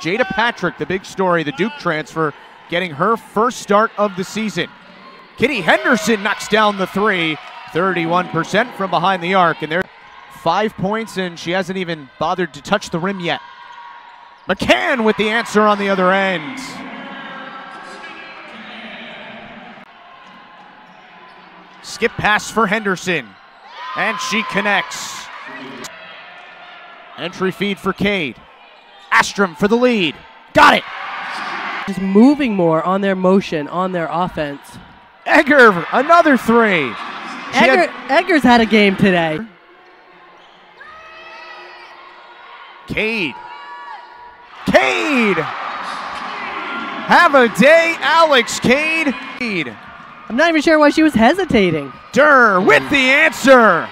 Jaida Patrick, the big story, the Duke transfer, getting her first start of the season. Kitty Henderson knocks down the three, 31% from behind the arc, and they're five points, and she hasn't even bothered to touch the rim yet. McCann with the answer on the other end. Skip pass for Henderson, and she connects. Entry feed for Cade. Astrom for the lead. Got it. Just moving more on their motion, on their offense. Egger, another three. She had- Egger, Egger's had a game today. Cade. Cade! Have a day, Alex Cade. Cade. I'm not even sure why she was hesitating. Durr with the answer.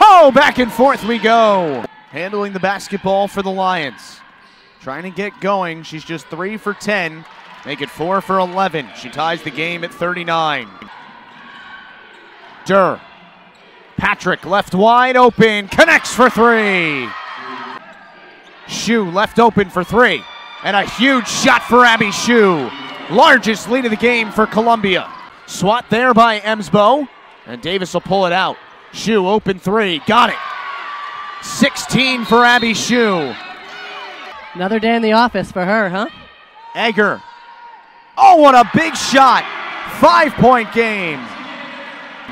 Oh, back and forth we go. Handling the basketball for the Lions. Trying to get going. She's just three for 10. Make it four for 11. She ties the game at 39. Durr. Patrick left wide open. Connects for three. Hsu left open for three. And a huge shot for Abbey Hsu. Largest lead of the game for Columbia. Swat there by Emsbo. And Davis will pull it out. Hsu open three. Got it. 16 for Abbey Hsu. Another day in the office for her, huh? Egger. Oh, what a big shot. Five point game.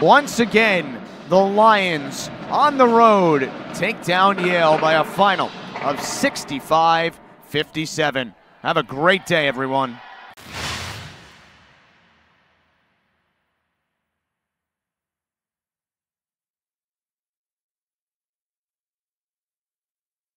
Once again, the Lions on the road take down Yale by a final of 65 57. Have a great day, everyone.